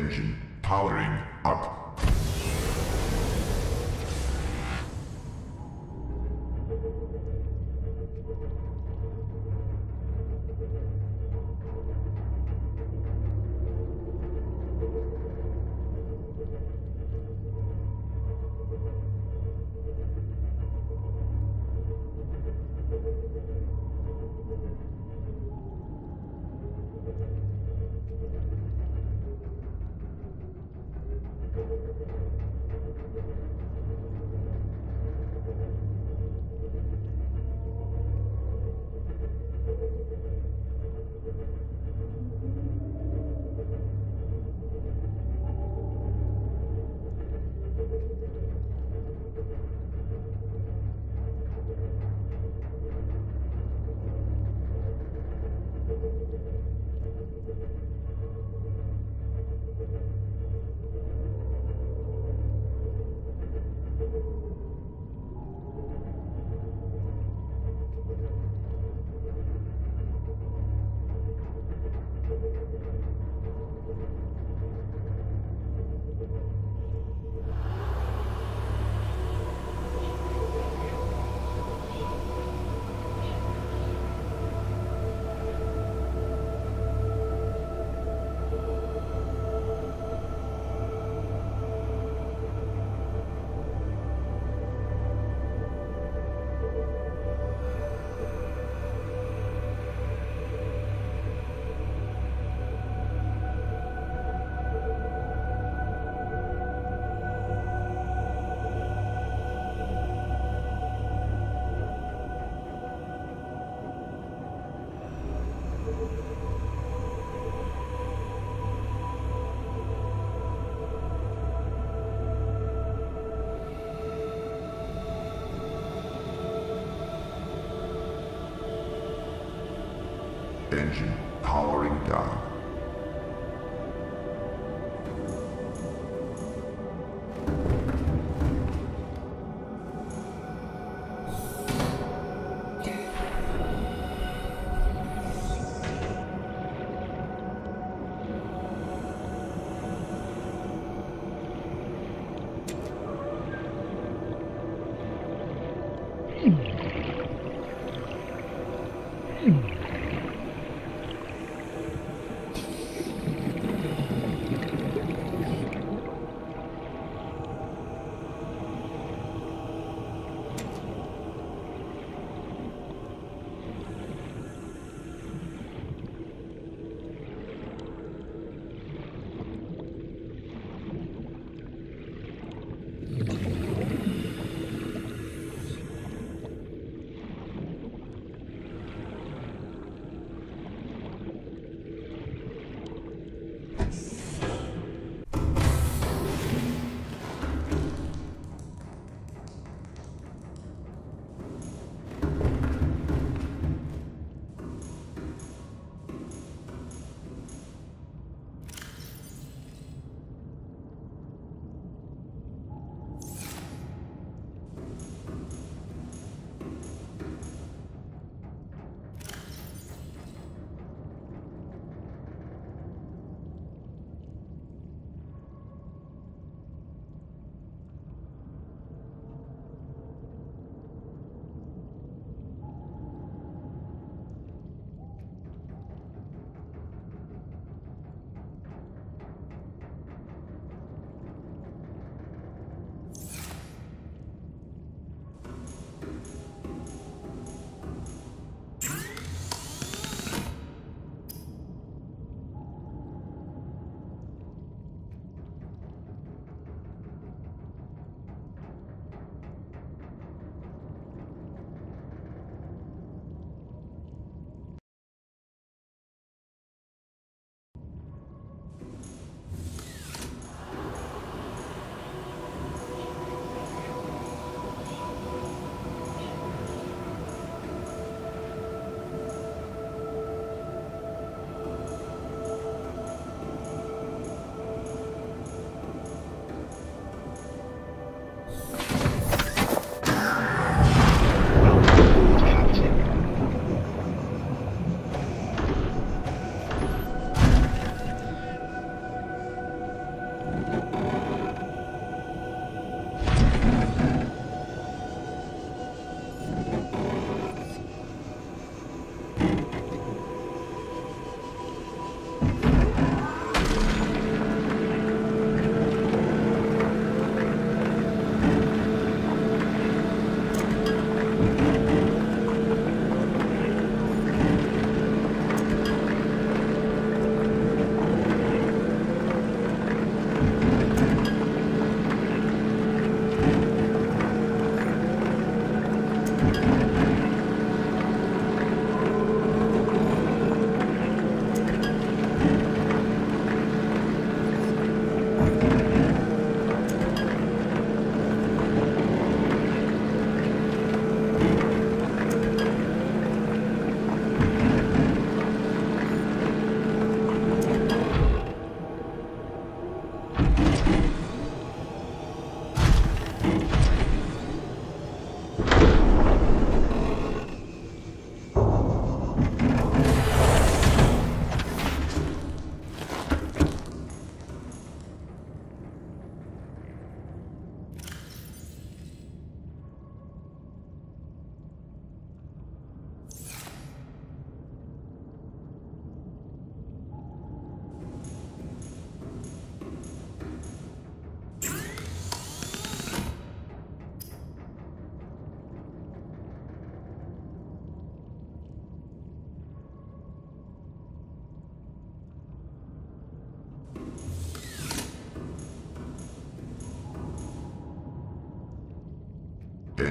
Engine powering Engine powering down.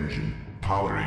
Engine powering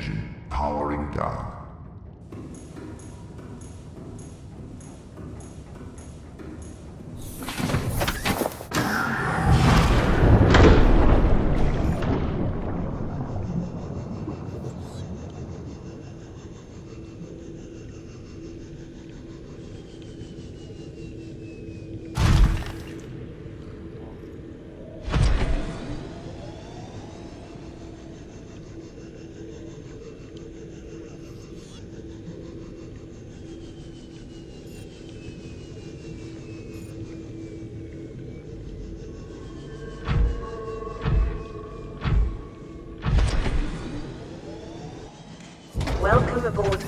Engine Welcome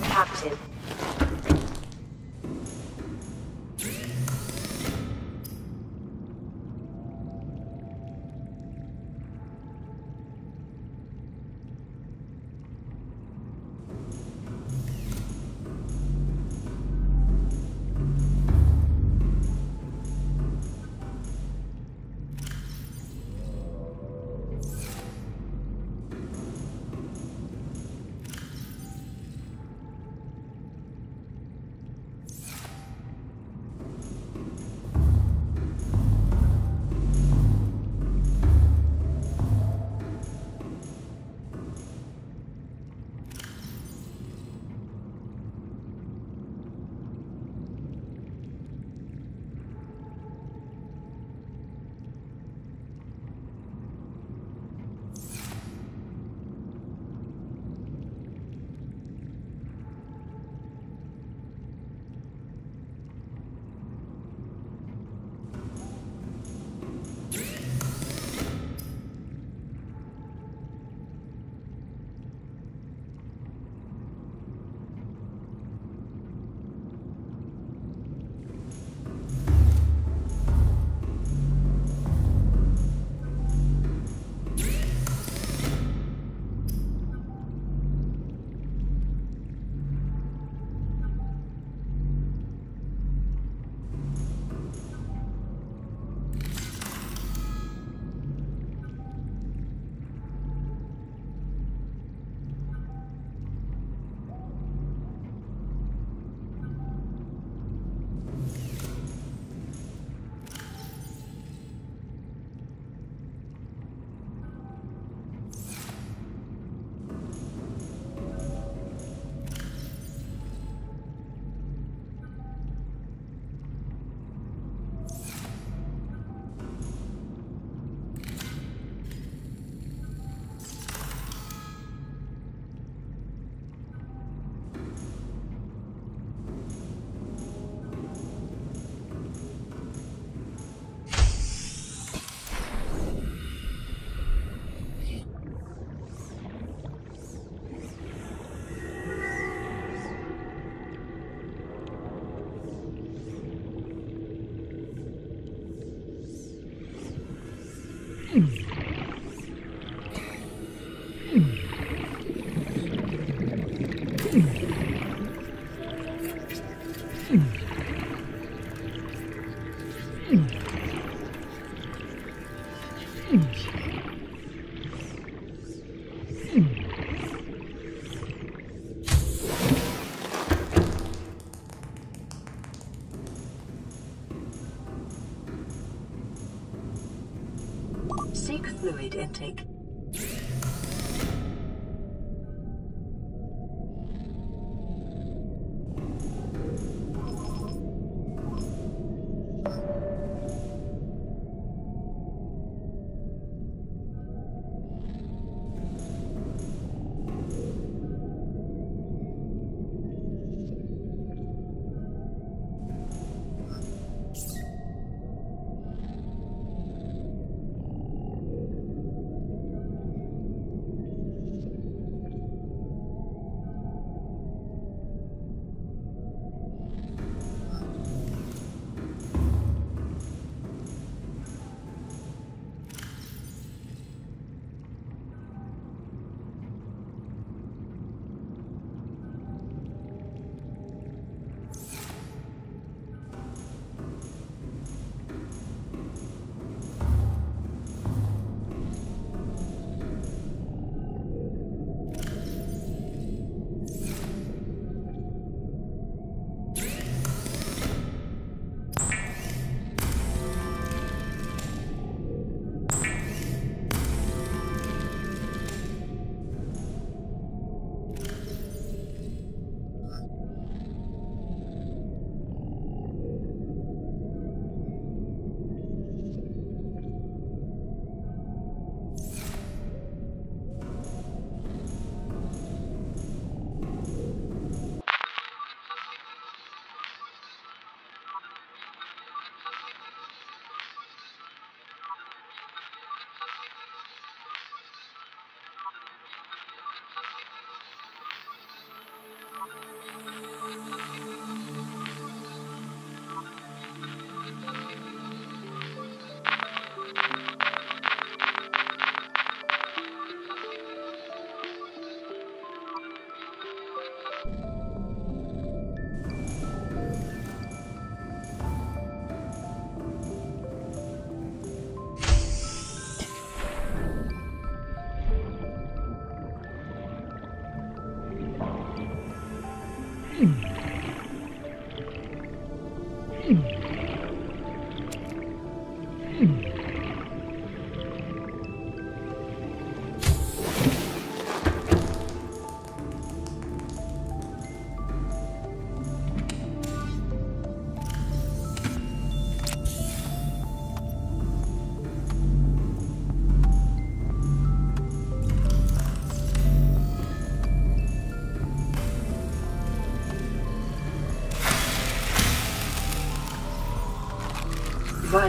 intake.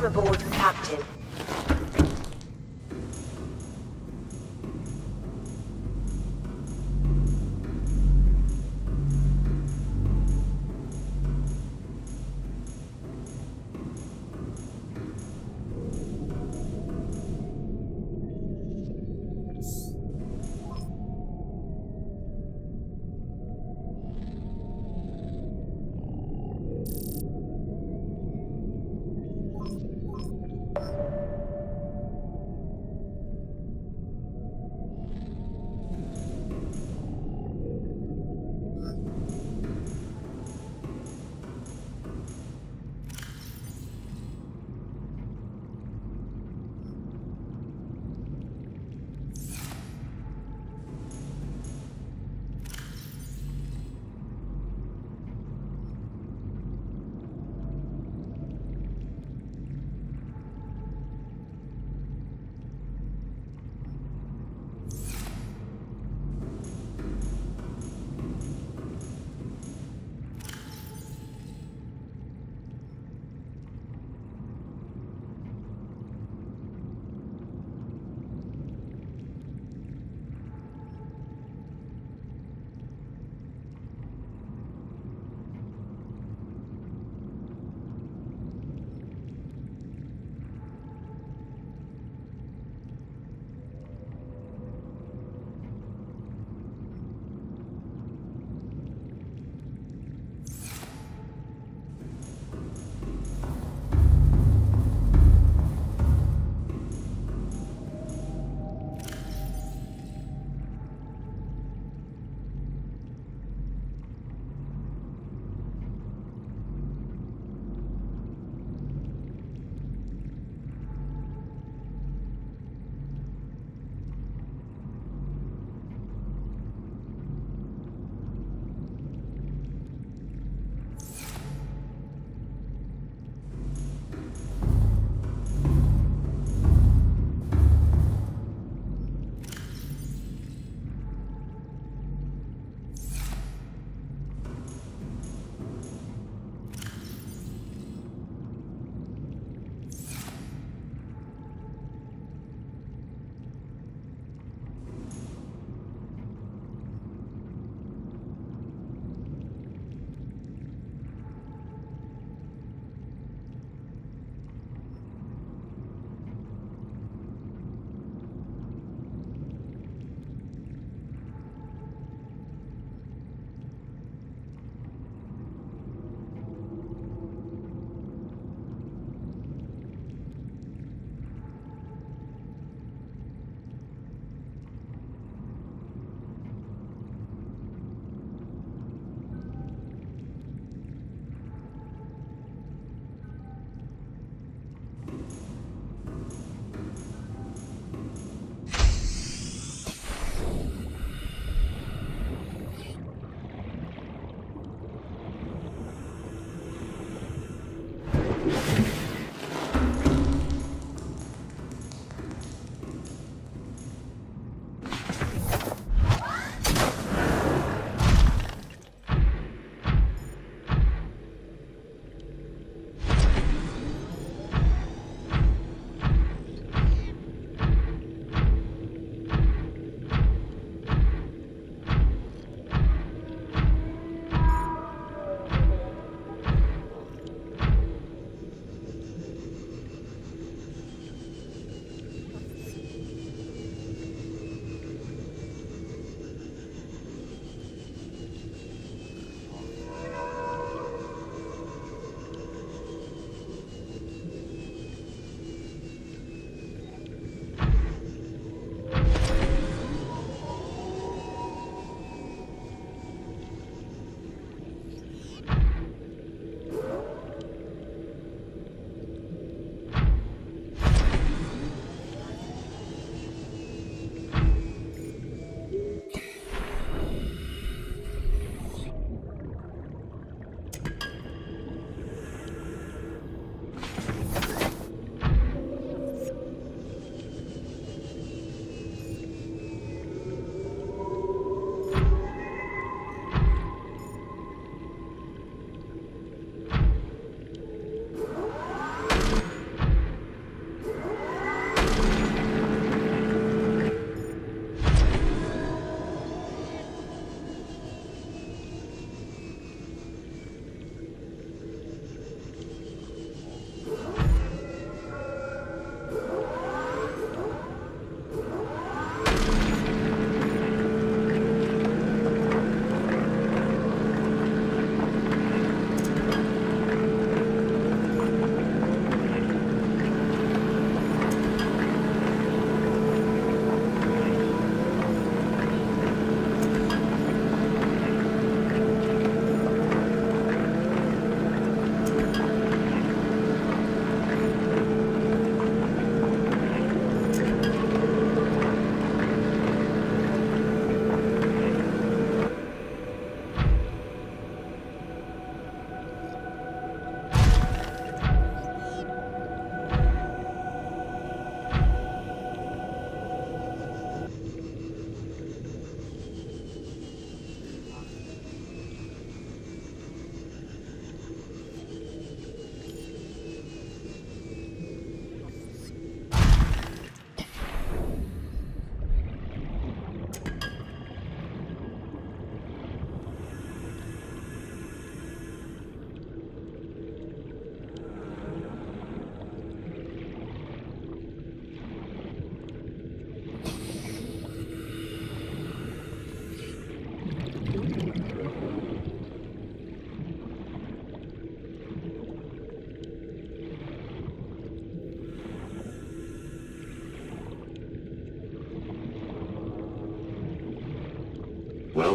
Welcome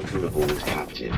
Welcome aboard, Captain.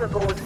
Welcome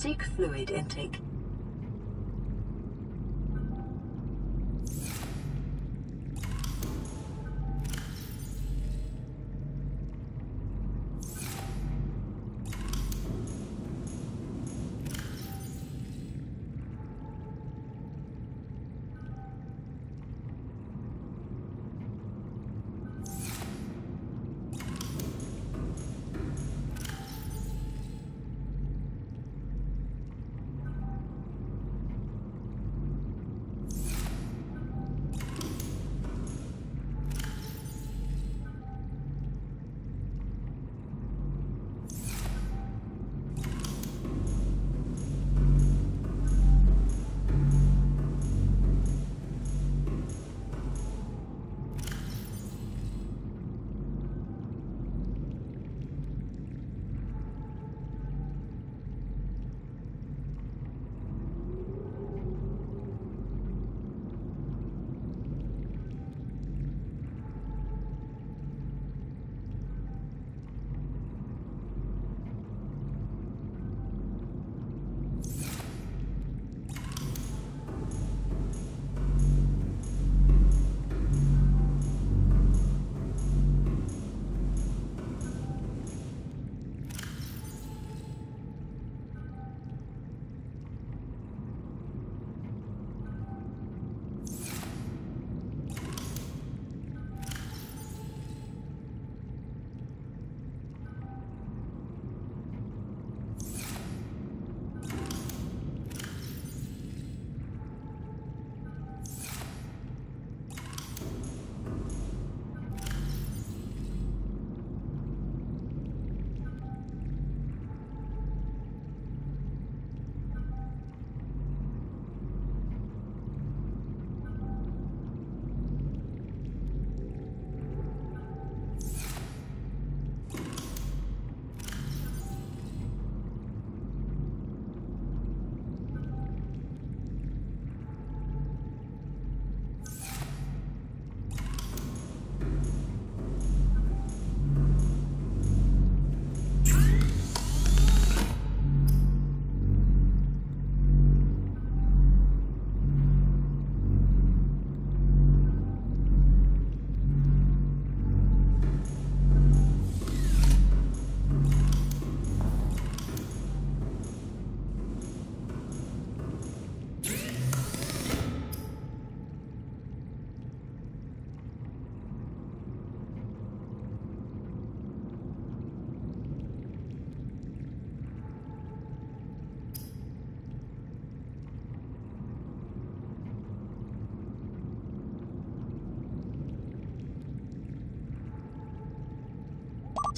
Seek fluid intake.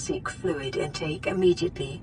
Seek fluid intake immediately.